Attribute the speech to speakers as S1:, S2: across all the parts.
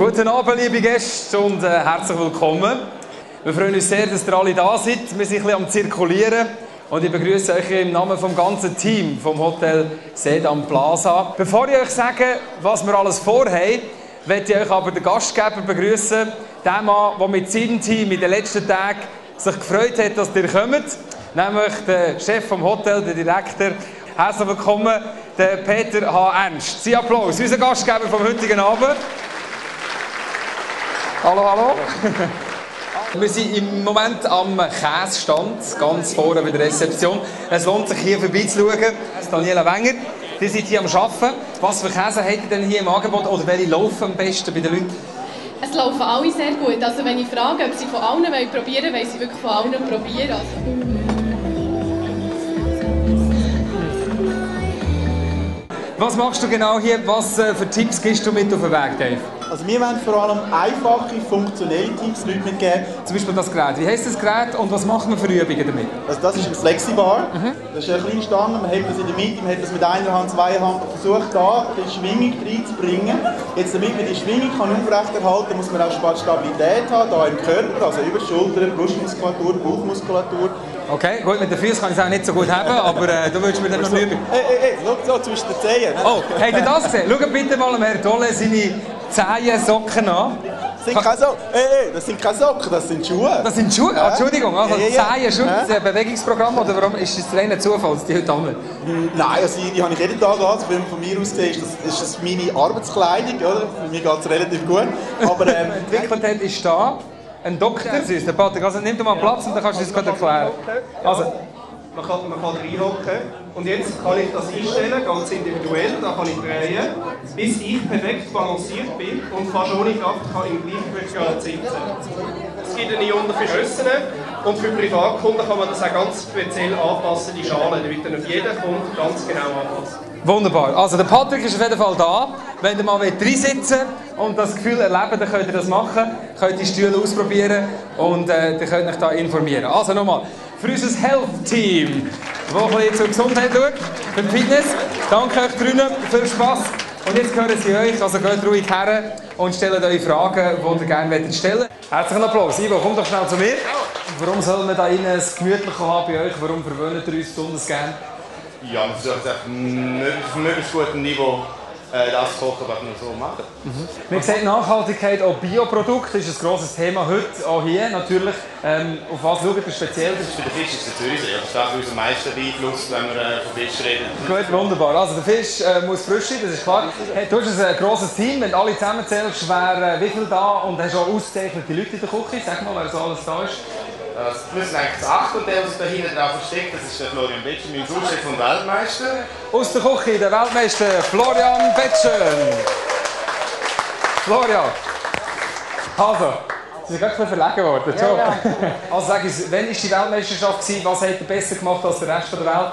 S1: Guten Abend, liebe Gäste, und äh, herzlich willkommen. Wir freuen uns sehr, dass ihr alle da seid. Wir sind ein bisschen am Zirkulieren. Und ich begrüße euch im Namen vom ganzen Team vom Hotel Sedam Plaza. Bevor ich euch sage, was wir alles vorhaben, möchte ich euch aber den Gastgeber begrüßen. Der Mann, der mit seinem Team in den letzten Tagen sich gefreut hat, dass ihr kommt. Nämlich der Chef vom Hotel, der Direktor. Herzlich willkommen, Peter H. Ernst. Sein Applaus, unser Gastgeber vom heutigen Abend. Hallo, hallo. Wir sind im Moment am Käsestand, ganz vorne bei der Rezeption. Es lohnt sich hier vorbeizuschauen. Daniela Wenger, ihr seid hier am Arbeiten. Was für Käse habt ihr denn hier im Angebot oder welche laufen am besten bei den Leuten?
S2: Es laufen alle sehr gut. Also wenn ich frage, ob sie von allen probieren wollen, wollen sie wirklich von allen probieren. Also.
S1: Was machst du genau hier? Was äh, für Tipps gibst du mit auf den Weg, Dave?
S3: Also wir wollen vor allem einfache, funktionelle Tipps Leuten mitgeben.
S1: Zum Beispiel das Gerät. Wie heisst das Gerät und was macht man für Übungen damit?
S3: Also das ist ein Flexibar. Mhm. Das ist eine kleine Stange, man hat das in der Mitte, man hat das mit einer Hand, zwei Hand versucht, da die Schwingung reinzubringen. Jetzt, damit man die Schwingung kann aufrechterhalten kann, muss man auch Stabilität haben, hier im Körper, also über Schulter, Brustmuskulatur, Bauchmuskulatur.
S1: Okay, gut, mit den Füßen kann ich es auch nicht so gut haben, aber äh, du würdest mir dann noch üben.
S3: Hey, hey, hey, schau so zwischen den Zehen. Ne?
S1: Oh, habt ihr das gesehen? Schaut bitte mal am Herrn Tolle seine Zehensocken an.
S3: Das sind keine Socken, hey, hey, das sind keine Socken, das sind Schuhe.
S1: Das sind Schuhe? Ah, Entschuldigung, also ja. Zehen, das ist ein Bewegungsprogramm oder warum ist das reiner Zufall, dass die heute haben?
S3: Nein, also die, die habe ich jeden Tag an. Also von mir aus gesehen ist das, ist das meine Arbeitskleidung, oder? Mir geht es relativ gut.
S1: Aber ähm, entwickelt hat ist da ein Doktor uns, der Patrick. Also nimm doch mal Platz und dann kannst du es erklären.
S4: Also, man kann, man kann reinhocken und jetzt kann ich das einstellen, ganz individuell, da kann ich drehen, bis ich perfekt balanciert bin und fast ohne Kraft kann im Gleichgewicht sitzen. Es gibt eine Ion für Schüssen und für Privatkunden kann man das auch ganz speziell anpassen, die Schale, damit dann auf jeden Kunden ganz genau anpassen.
S1: Wunderbar. Also der Patrick ist auf jeden Fall da. Wenn ihr mal reinsitzen und das Gefühl erleben dann könnt ihr das machen. Könnt die Stühle ausprobieren und äh, ihr könnt euch da informieren. Also nochmal, für unser Health-Team, das ein zur Gesundheit schaut, für die Fitness. Danke euch drinnen, viel Spass. Und jetzt hören sie euch, also geht ruhig her und stellt euch Fragen, die ihr gerne stellen wollt. Herzlichen Applaus. Ivo, komm doch schnell zu mir. Warum soll man da innen es gemütlich haben bei euch? Warum verwöhnt ihr uns besonders gerne?
S5: Ja, wir versuchen es auf einem möglichst guten Niveau äh, das kochen, was wir so machen.
S1: Mhm. Man sieht Nachhaltigkeit, auch Bioprodukte ist ein grosses Thema heute, auch hier natürlich. Ähm, auf was schaut ihr speziell?
S5: Für den Fisch ist es natürlich sehr. Das ist uns am meisten beeinflusst, wenn wir äh, von Fisch reden.
S1: Gut, wunderbar. Also der Fisch äh, muss frisch sein, das ist klar. Hey, du hast ein grosses Team, wenn du alle zusammenzählst, wäre äh, wie viel da und hast auch ausgezeichnete Leute in der Küche? Sag mal, wer so alles da ist.
S5: Wir sind eigentlich das achte und der, was da hinten drauf versteckt, das ist der Florian Betschen, mein Schulchef und Weltmeister.
S1: Aus der Küche, der Weltmeister Florian Betschen. Florian. Also, Sie sind gerade verlegen worden. Ja, ja. Also sag uns, wann war die Weltmeisterschaft? Gewesen? Was hat er besser gemacht als der Rest der Welt?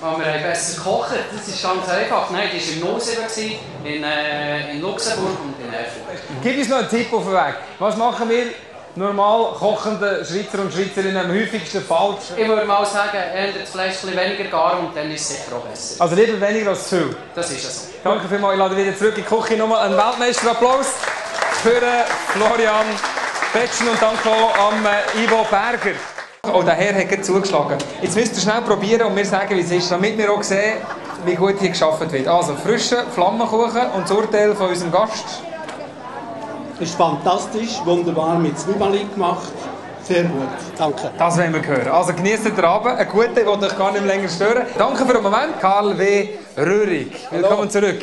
S6: Oh, wir haben besser gekocht, das ist ganz einfach. Nein, die war in Noseben, in, äh, in Luxemburg und in Erfurt.
S1: Gib uns noch einen Tipp auf den Weg. Was machen wir normal kochende Schweizer und Schweizerinnen am häufigsten falsch?
S6: Ich würde mal sagen, eher das Fleisch ein weniger gar und dann ist es sicher auch besser.
S1: Also lieber weniger als zu viel?
S6: Das ist es so.
S1: Danke vielmals, ich lade wieder zurück in die Küche. Nochmal einen Weltmeisterapplaus für Florian Betschen und danke auch an äh, Ivo Berger. Oh, der Herr hat zugeschlagen. Jetzt müsst ihr schnell probieren und mir sagen, wie es ist, damit wir auch sehen, wie gut hier geschaffen wird. Also, frischer Flammenkuchen und das Urteil von unserem Gast.
S7: Ist fantastisch, wunderbar mit Zwiebeln gemacht. Sehr gut, danke.
S1: Das wollen wir hören. Also genießt den Abend. Ein guter, der euch gar nicht länger stören. Danke für den Moment, Karl W. Röhrig. Willkommen Hallo. zurück.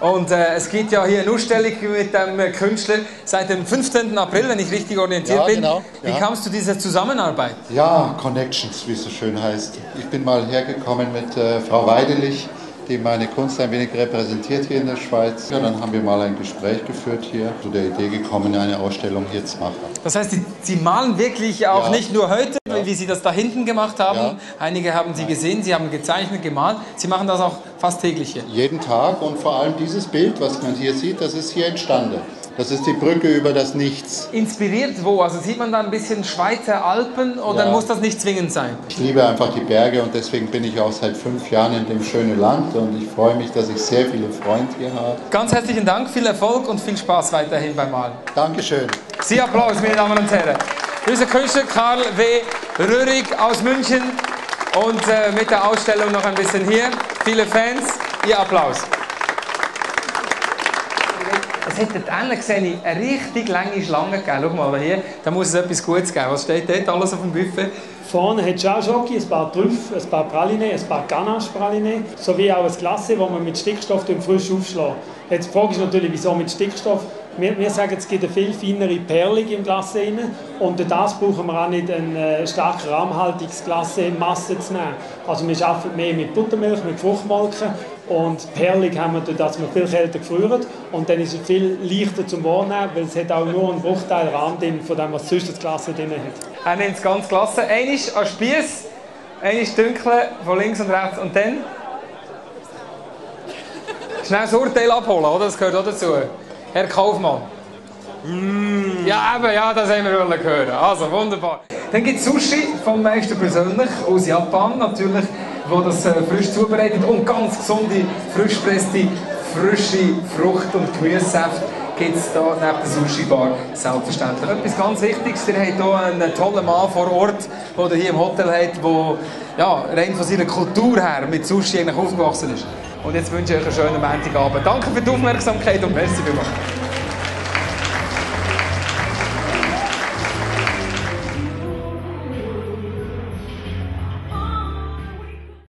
S1: Und äh, es gibt ja hier eine Ausstellung mit dem Künstler seit dem 15. April, wenn ich richtig orientiert ja, bin. Genau. Wie ja. kamst du dieser Zusammenarbeit?
S8: Ja, Connections, wie es so schön heißt. Ich bin mal hergekommen mit äh, Frau Weidelich die meine Kunst ein wenig repräsentiert hier in der Schweiz. Ja, dann haben wir mal ein Gespräch geführt hier, zu der Idee gekommen, eine Ausstellung hier zu machen.
S1: Das heißt, Sie, Sie malen wirklich auch ja. nicht nur heute, ja. wie Sie das da hinten gemacht haben. Ja. Einige haben Sie gesehen, Sie haben gezeichnet, gemalt. Sie machen das auch fast täglich hier.
S8: Jeden Tag und vor allem dieses Bild, was man hier sieht, das ist hier entstanden. Das ist die Brücke über das Nichts.
S1: Inspiriert wo? Also sieht man da ein bisschen Schweizer Alpen oder
S8: Ja.
S1: muss das nicht zwingend sein?
S8: Ich liebe einfach die Berge und deswegen bin ich auch seit fünf Jahren in dem schönen Land und ich freue mich, dass ich sehr viele Freunde hier habe.
S1: Ganz herzlichen Dank, viel Erfolg und viel Spaß weiterhin beim Malen.
S8: Dankeschön.
S1: Sie Applaus, meine Damen und Herren. Unser Künstler Karl W. Röhrig aus München und äh, mit der Ausstellung noch ein bisschen hier. Viele Fans, Ihr Applaus. Es hat dort hinten gesehen, eine richtig lange Schlange gegeben. Schau mal hier, da muss es etwas Gutes geben. Was steht dort alles auf dem Buffet?
S9: Vorne hat es auch Schoki, ein paar Trüffel, ein paar Praline, ein paar Ganache-Praline, sowie auch ein Glasse, das man mit Stickstoff frisch aufschlägt. Jetzt die Frage ist natürlich, wieso mit Stickstoff? Wir, wir sagen, es gibt eine viel feinere Perlung im rein und das brauchen wir auch nicht eine äh, stark rahmhaltiges Glasse in Masse zu nehmen. Also wir arbeiten mehr mit Buttermilch, mit Fruchtmolken und Perlung haben wir, durch das wir viel kälter gefrieren und dann ist es viel leichter zum Wahrnehmen, weil es hat auch nur einen Bruchteil Rahm drin, von dem, was sonst das Glasse drin hat.
S1: Er nimmt es ganz klasse. Eines an Spieß, eines dunkle von links und rechts und dann schnell das Urteil abholen, oder? Das gehört auch dazu. Herr Kaufmann. Ja, eben, ja, das haben wir hören. Also, wunderbar. Dann gibt es Sushi vom Meister persönlich aus Japan, natürlich, wo das äh, frisch zubereitet und ganz gesunde, frisch presste, frische Frucht- und Gemüsesaft gibt es hier neben der Sushi-Bar selbstverständlich. Etwas ganz Wichtiges, ihr habt hier einen tollen Mann vor Ort, den ihr hier im Hotel habt, der ja, rein von seiner Kultur her mit Sushi eigentlich aufgewachsen ist. Und jetzt wünsche ich euch einen schönen Montagabend. Danke für die Aufmerksamkeit und merci vielmals.